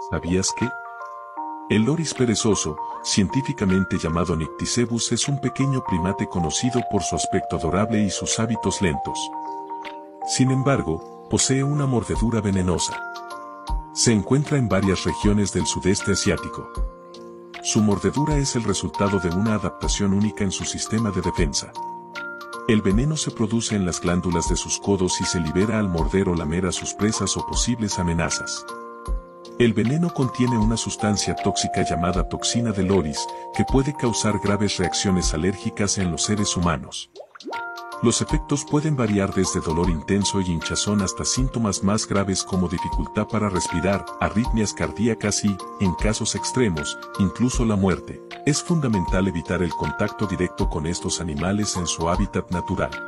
¿Sabías que? El loris perezoso, científicamente llamado Nycticebus es un pequeño primate conocido por su aspecto adorable y sus hábitos lentos. Sin embargo, posee una mordedura venenosa. Se encuentra en varias regiones del sudeste asiático. Su mordedura es el resultado de una adaptación única en su sistema de defensa. El veneno se produce en las glándulas de sus codos y se libera al morder o lamer a sus presas o posibles amenazas. El veneno contiene una sustancia tóxica llamada toxina de loris, que puede causar graves reacciones alérgicas en los seres humanos. Los efectos pueden variar desde dolor intenso y hinchazón hasta síntomas más graves como dificultad para respirar, arritmias cardíacas y, en casos extremos, incluso la muerte. Es fundamental evitar el contacto directo con estos animales en su hábitat natural.